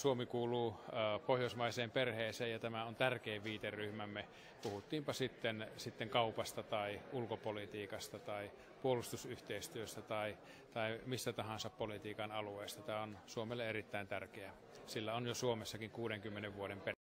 Suomi kuuluu pohjoismaiseen perheeseen ja tämä on tärkein viiteryhmämme. Puhuttiinpa sitten, sitten kaupasta tai ulkopolitiikasta tai puolustusyhteistyöstä tai, tai mistä tahansa politiikan alueesta. Tämä on Suomelle erittäin tärkeää. Sillä on jo Suomessakin 60 vuoden perinne.